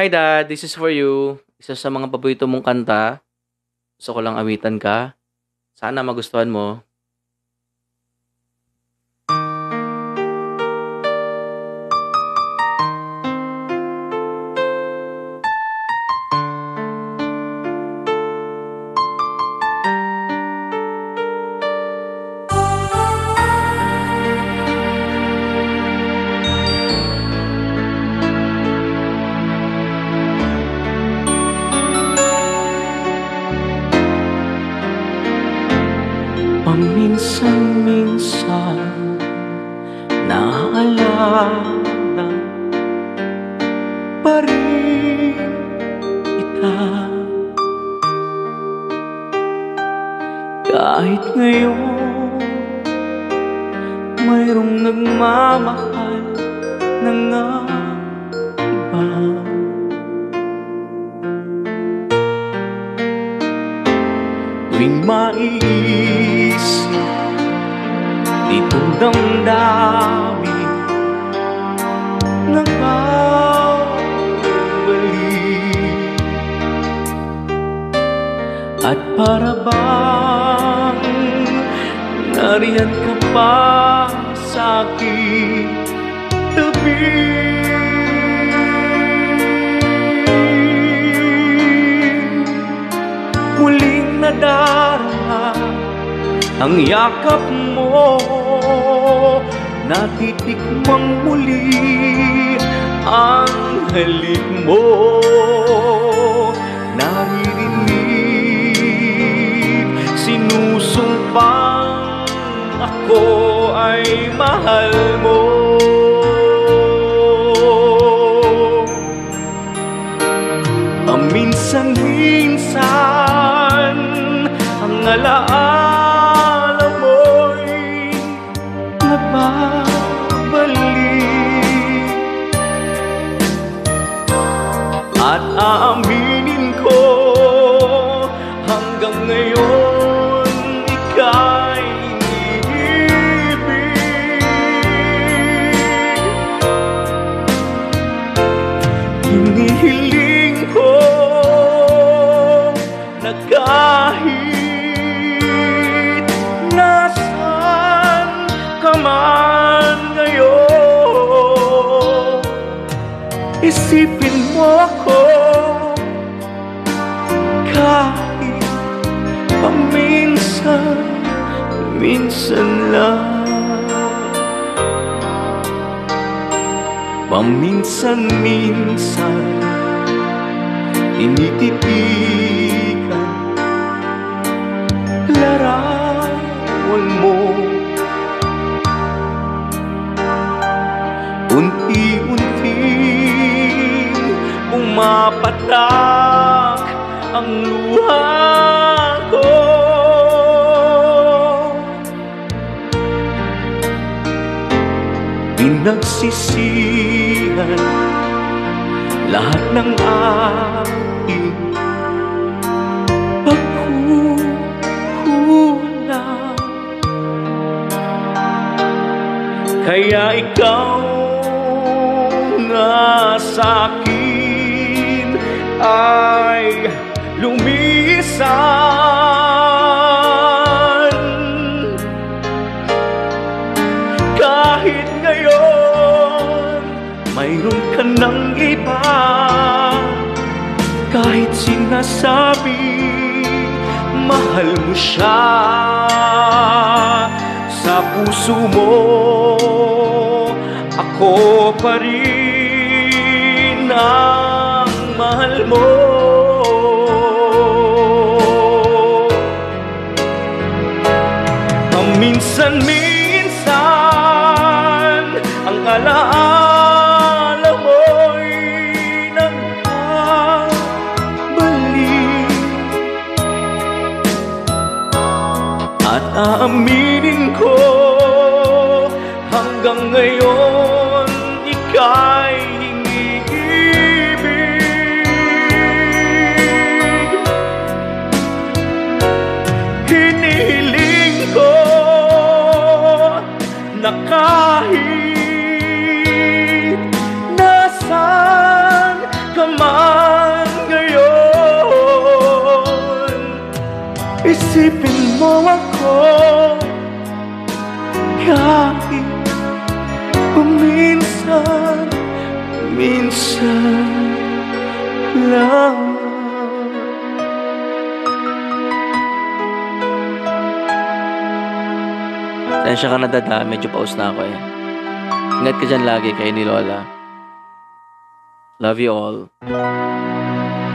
Hi Dad, this is for you. Isa sa mga paborito mong kanta. Gusto ko lang awitan ka. Sana magustuhan mo. Paminsan-minsan Naaalala pa rin kita. Kahit ngayon Mayroong nagmamahal na nga Tuwing maiisip Ditong damdamin Nakabalik At para bang Nariyan ka pa sa aking tabi nadarama ang yakap mo. Natitikmang muli ang halik mo. Naririnig sinusumpang ako ay mahal mo. Paminsan-minsan At aaminin ko hanggang ngayon ika'y iniibig. Hinihiling Isipin mo ako. Kahit paminsan, minsan lang. Paminsan-minsan Tinititigan Larawan luha ko Pinagsisihan lahat ng aking pagkukulang Kaya ikaw nga sa'kin ay lumisan Kahit ngayon mayroon ka ng iba. Kahit sinasabi mahal mo siya. Sa puso mo ako pa rin ang mahal mo Paminsan-minsan ang alaala mo'y nagbabalik At aaminin ko hanggang ngayon Isipin mo ako Kahit paminsan Minsan lang Sensya ka na dada, medyo paus na ako eh. Ingat ka dyan lagi kay ni Lola. Love you all.